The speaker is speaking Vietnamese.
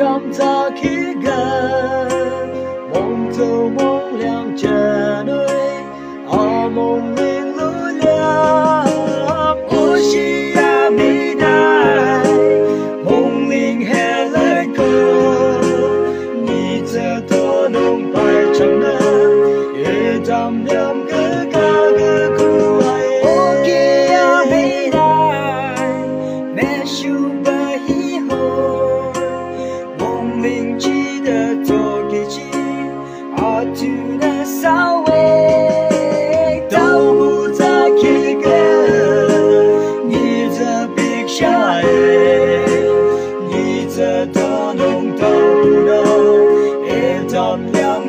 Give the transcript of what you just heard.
将早起你这多弄都不能，一张两